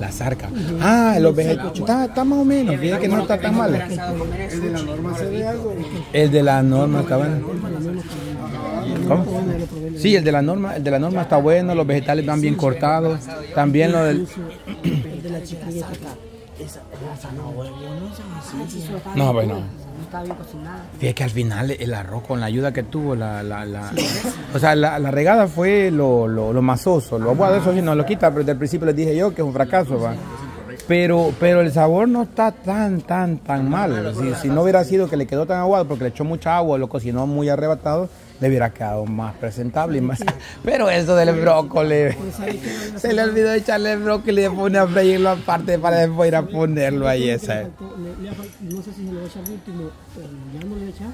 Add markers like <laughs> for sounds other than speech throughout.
La zarca. Ah, los vegetales. Está, está más o menos. Fíjate que no está tan mal. El de la norma se ve algo. El de la norma está bueno. ¿Cómo? Sí, el de la norma, el de la norma está bueno, los vegetales van bien cortados. También lo del. El de la chiquilla que está. Esa, la zanahoria, no está No, No está bien cocinada. Fíjate que al final el arroz con la ayuda que tuvo, la, la, la- o sea, la, la regada fue lo, lo, lo masoso. Lo aguado, eso sí nos lo quita, pero desde el principio les dije yo que es un fracaso, va. Pero, pero el sabor no está tan, tan, tan mal. Si, si no hubiera sido que le quedó tan aguado porque le echó mucha agua, lo cocinó muy arrebatado, hubiera quedado más presentable y más. <laughs> Pero eso del brócoli, se le olvidó echarle el brócoli y después a freírlo aparte para después ir a ponerlo ahí. Le- le fal- no sé si se lo voy a echar último, pero ya no le a echar.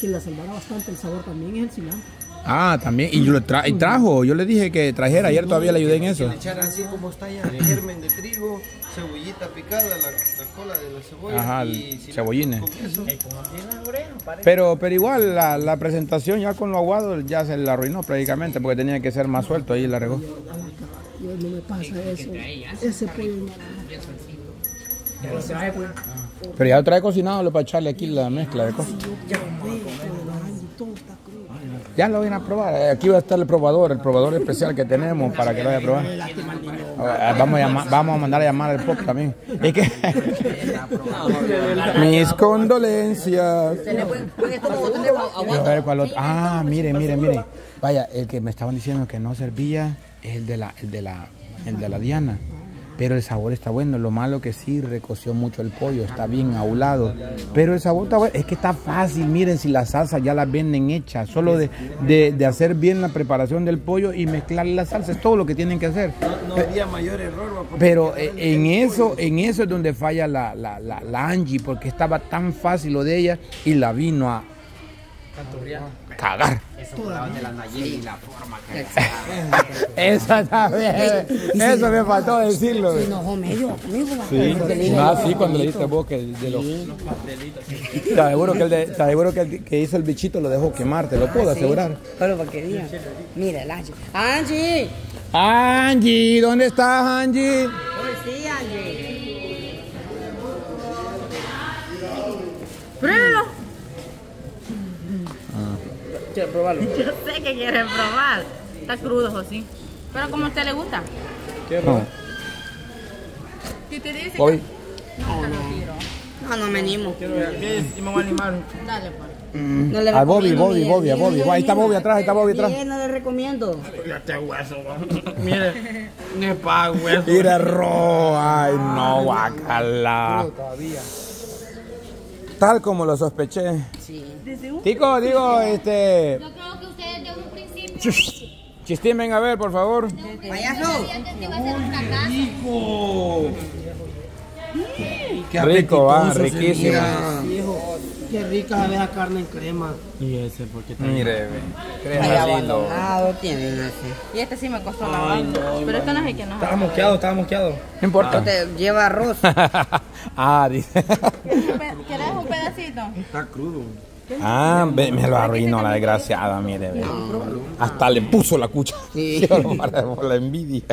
Que le salvara bastante el sabor también es el cilantro. Ah, también. Y, yo lo tra- y trajo, yo le dije que trajera, ayer todavía le ayudé en eso. Echar así como está ya, germen de trigo, cebollita picada, la, la cola de la cebolla Ajá, y cebollines. Pero, pero igual la, la presentación ya con lo aguado ya se la arruinó prácticamente porque tenía que ser más suelto ahí la regó. Yo no me pasa eso. Ese pollo. Pero ya lo trae cocinado lo para echarle aquí la mezcla de cosas. Ya lo van a probar. eh, Aquí va a estar el probador, el probador especial que tenemos para que lo vaya a probar. Ah, Vamos a, llamar- vamos a mandar a llamar al pop también. Que... <laughs> Mis condolencias. A ver cuál otro. Ah, mire, mire, mire. Vaya, el que me estaban diciendo que no servía es el de la, el de la, el de la Diana. Pero el sabor está bueno. Lo malo que sí recoció mucho el pollo, está bien aulado. Pero el sabor está bueno. Es que está fácil. Miren, si las salsas ya las venden hechas. Solo de, de, de hacer bien la preparación del pollo y mezclar las salsas. Es todo lo que tienen que hacer. No había mayor error, Pero eh, en eso, en eso es donde falla la, la, la, la Angie, porque estaba tan fácil lo de ella y la vino a cagar. Eso también, eso me faltó decirlo. Se enojó medio conmigo. va. Sí, Porque le dije, ah, "No, sí, cuando le diste vos que de los... Te aseguro que el, de- te aseguro que el que hizo el bichito lo dejó quemar, te lo puedo asegurar. Pero para que digan. Mira, el Angie. ¡Angie! Angie, ¿dónde estás Angie? Pues sí, Angie. Quiero probarlo. <laughs> Yo sé que quieren probar. Está crudo, José. Pero como a usted le gusta. No, Si te dice voy. No, no me animo. Yo me voy a animar. Dale, pues. No le A Bobby, Bobby. Bobby, a Bobby. Ahí está Bobby atrás, ahí está Bobby atrás. Miguel, no le recomiendo. Ya te hueso. <laughs> Mire, no es pa' hueso. Mira rojo, ay no, guacala. Tal como lo sospeché. Sí. Tico, digo, este. Yo creo que ustedes de un principio Chistín, ven a ver, por favor. Payaso. fracaso. Rico, va, riquísimo. Qué rica sabe esa carne en crema. Y ese, porque Mire, ve. Crema lilo. abandonado tienen así. Y este sí me costó lavarlo. Pero este no es el que nos Estaba mosqueado, estaba mosqueado. No importa. Te lleva arroz. <laughs> ah, dice. ¿Quieres un pedacito? Está crudo. Ah, ve, me lo arruinó la desgraciada, mire, ve. Hasta le puso la cucha. Sí. <laughs> Por la envidia.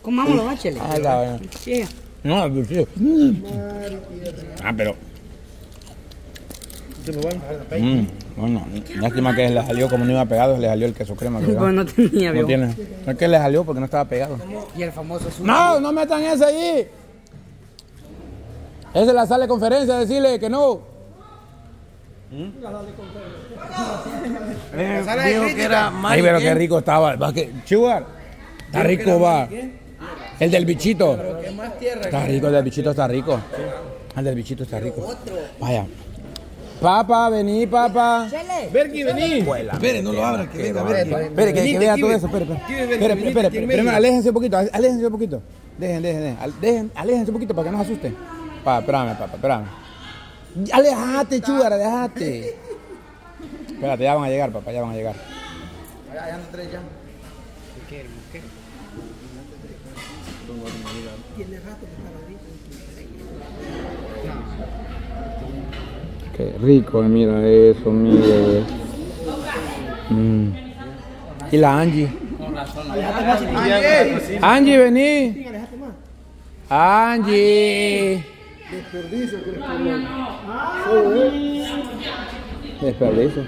Comámoslo, báchele. Ah, la. Sí. No, sí. Ah, pero. Mm, bueno, lástima que le salió como no iba pegado, le salió el queso crema. Pues <laughs> no tenía, No tiene. No es que le salió porque no estaba pegado. Y el famoso azul. No, no metan ese ahí. Ese la sale conferencia, decirle que no. dijo que era Ay, pero qué rico estaba. Va que, Chugar, está rico, va. El del bichito. Está rico, el del bichito está rico. El del bichito está rico. Vaya. Papa, vení, papá. Berky, vení. Espere, no lo abra, que venga. Espere, que, que vea todo eso. Espere, espere. Espere, espere. Aléjense un poquito, aléjense un poquito. Dejen, dejen, dejen. Al- dejen aléjense un poquito para que no se asuste. Pa, espérame, papá, espérame. Alejate, chugar, alejate. Espérate, ya van a llegar, papá, ya van a llegar. Qué rico, mira eso, mira. Mm. Y la Angie. Angie, vení. Angie. Desperdicio.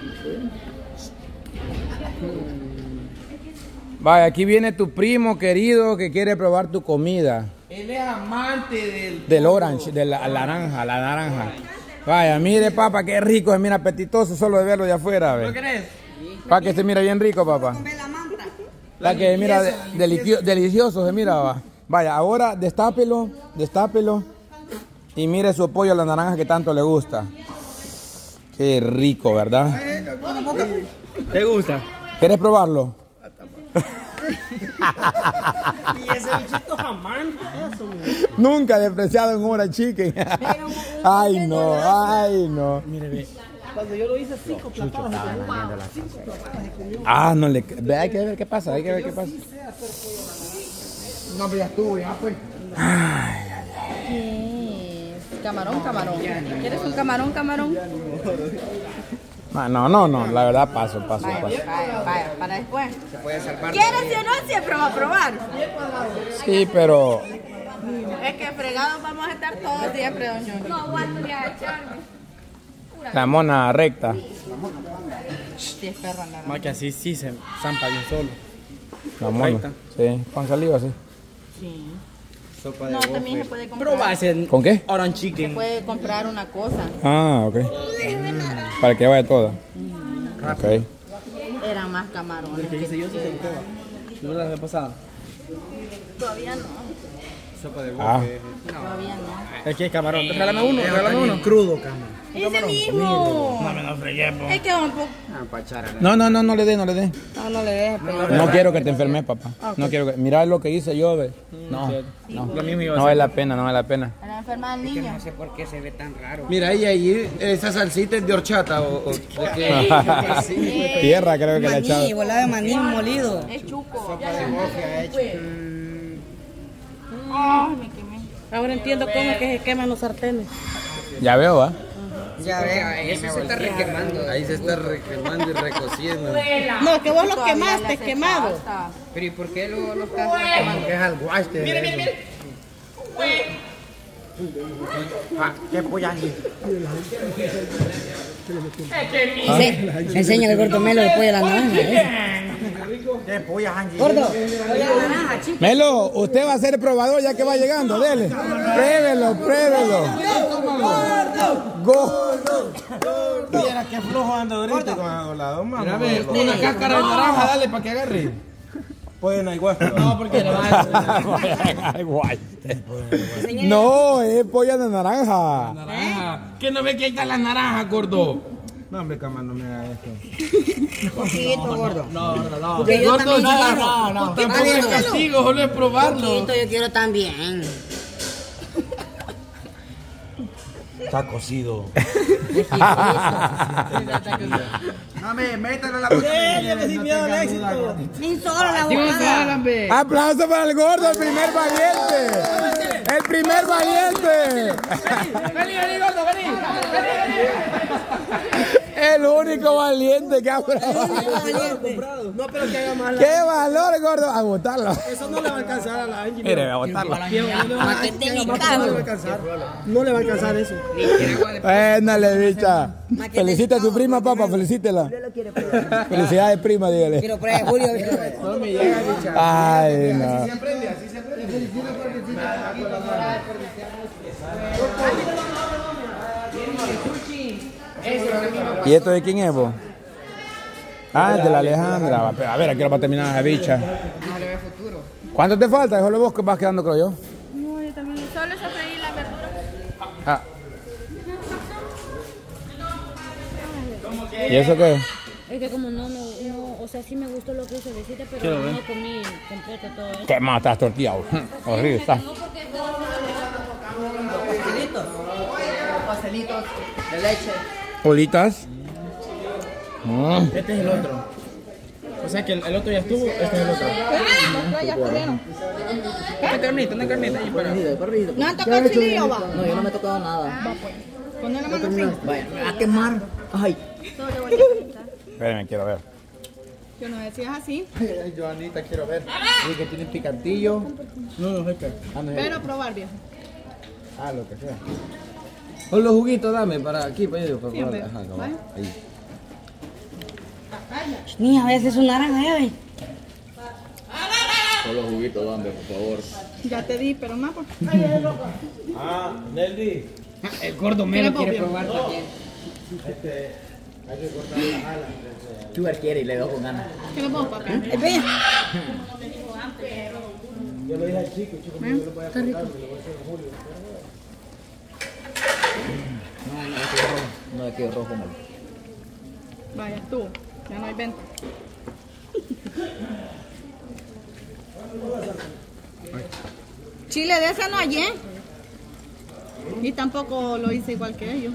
Vaya, aquí viene tu primo querido que quiere probar tu comida. Él es amante del. Del orange, de la naranja, la naranja. Vaya, mire, papá, qué rico, se mira apetitoso solo de verlo de afuera. ¿Lo crees? Para que se mira bien rico, papá. La que mira de- delicio- delicioso, se mira, va. Vaya, ahora destápelo, destápelo. Y mire su pollo a la naranja que tanto le gusta. Qué rico, ¿verdad? ¿Te gusta? ¿Quieres probarlo? <laughs> <laughs> Y ese bichito jamás. Eso, mi. Nunca despreciado en hora chicken. <laughs> ay, no, ay, no. Cuando yo lo hice, cinco platadas. de comida. Ah, no le. Ve, hay que ver qué pasa, hay que ver qué pasa. No, pero ya estuvo, ya fue. ¿Qué es? Camarón, camarón. ¿Quieres un camarón, camarón? Ah, no, no, no, la verdad paso, paso, Vaya, paso. vaya, vaya, para después. ¿Quieres o no? Siempre va a probar. Sí, pero. Es que fregados vamos a estar todos siempre, don Johnny. No aguanto ya echarme. La mona recta. Sí. Más que así sí se zampa bien solo. La mona. Recta. Sí, con saliva, sí. Sí. Sopa de No, bofe. también se puede comprar. ¿Con qué? orange Se chicken. puede comprar una cosa. Ah, ok. Para que vaya toda. Ok. Eran más camarones. Que hice yo sí se. ¿No la vez pasada? Todavía no. Sopa de Ah. bofe. Todavía no. Es que es camarón. Regálame uno, regálame uno. crudo, camarón. Ese mismo. No me Es que un poco. No, no, no, no le dé, no le dé. No, no le dejes, pero. No quiero que te enfermes, papá. No quiero que. Mira lo que hice yo, ve. No, no. A No hacer. vale la pena, no vale la pena. Para enfermar al niño. Mira, ahí, ahí, esa salsita es de horchata o, o de qué? <laughs> Tierra creo que le echaba. volada de maní molido. Es chuco. Ay, me quemé. Ahora entiendo cómo es que se queman los sartenes. Ya veo, ¿va? Ya ve, Eso se está requemando. Ahí se está requemando y recociendo. No, que vos lo quemaste, quemado. Pero ¿y por qué lo, lo estás quemando? Que es al guaste. Mire, mire, mire. Ah, qué pollaje. Enseña el gordo melo después de la naranja. ¿eh? Qué pollaje. Gordo, Melo, usted va a ser probador ya que va llegando, dele. Pruébelo, pruébelo. Gordo. Mira qué flojo anda ahorita con la doma. Mira, una cáscara de naranja, dale para que agarre. Pueden ahí guasto. No, porque le va Ay, guay. No, <laughs> es polla de naranja. naranja. ¿Qué no ve que ahí está la naranja, gordo? No, hombre, cama, no me haga esto. poquito, gordo. No, no, no. Porque yo gordo, no, no, no. Tampoco es castigo, solo es probarlo. Poquito, yo quiero también. Está cocido. <laughs> La boca. sin miedo al éxito. Ni solo la. Aplauso para el gordo, el primer valiente. El primer valiente. Vení, vení, gordo, vení. El único valiente que ha probado. No, pero que haga más. ¡Qué valor, gordo! A botarlo. Eso no le va a alcanzar a la Angie. Mire, a botarlo. No le va a alcanzar. No le va a alcanzar eso. Buénale, bicha. Felicita a tu prima, papá, felicítela. Felicidades, prima, dígale. Quiero ahí, Julio. Ay, no. ¿Y esto de quién es, vos? Ah, de la Alejandra. A ver, aquí lo va a terminar la bicha. ¿Cuánto te falta? Déjalo vos que vas quedando, creo yo. No, yo también. Solo sofreír la verdura. Ah. ¿Y eso qué? Es que como no, no, no, o sea, sí me gustó lo que hizo visita, pero no comí completo todo eso. ¿Qué más estás tortillado? <laughs> Horrible está. Pastelitos de leche. Bolitas. Mm. Este es el otro. O sea que el, el otro ya estuvo, este es el otro. Ya estuvieron. Una carnita, una carnita ahí para. ¿No han tocado el chilillo, va? No, yo no me he tocado nada. Poner la mano así. Vaya, me va a quemar. Ay. Espérenme, quiero ver. Yo no decía así, Ay, Joanita, quiero ver. Y que tiene picantillo. No, no sé qué. Ah, no pero probar viejo. Ah, lo que sea. Con los juguitos dame para aquí, para allá. Para Sí, hombre. Ajá, no, ahí. Niña, a veces un naranja, ve. Con los juguitos, dame, por favor. Ya te di, pero más por... Ah, Nelly. El gordo mero quiere probar también. Sugar quiere y le doy con ganas. ¿Qué le pongo, papi? Ve. Yo le dije al chico, chico, ¿Eh? Está rico. No, es que rojo no. Vaya, tú. Ya no hay venta. Chile de ese no hallé. Y tampoco lo hice igual que ellos.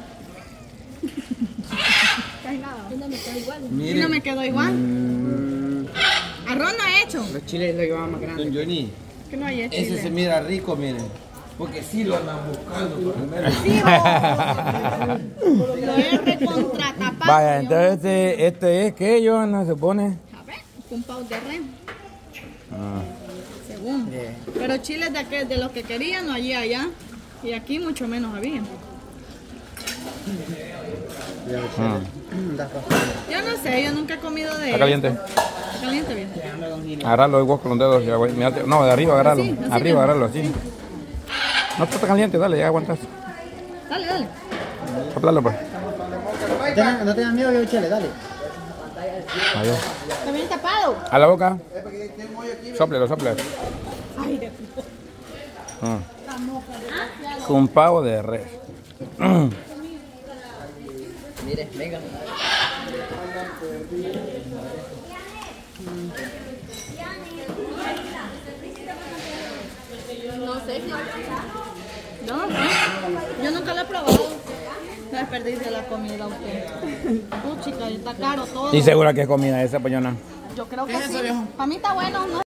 <laughs> Casi nada. Y no me quedó igual. Arroz no he hecho. Los chiles lo llevaban más grande. Don Johnny, Que no hay hecho. ese se mira rico, miren. Porque sí lo andan buscando. Primero. Lo he <laughs> recontratapado. Vaya, entonces este, este es que Johanna se pone. A ver, un pau de ren. Según. Pero chiles de, aquel, de los que querían no allí allá. Y aquí mucho menos había. Yo no sé, yo nunca he comido de Está caliente. eso. Caliente bien. Agarrarlo igual con los dedos. ya. Mírate. No, de arriba así arriba mismo. agarrarlo, así. No está caliente, dale, ya aguantas. Dale, dale. Soplalo, pues. No tengas miedo, yo chile, dale. Adiós. Está bien tapado. A la boca. Soplelo, soplelo. Ay, de Ah. Con pavo de res. Mire, venga. No sé. Yo no sé. Yo nunca lo he probado. No desperdicia la comida usted. Uh, chica, está caro todo. Y segura que es comida esa, poñona. Yo creo que sí. Para mí está bueno, ¿no?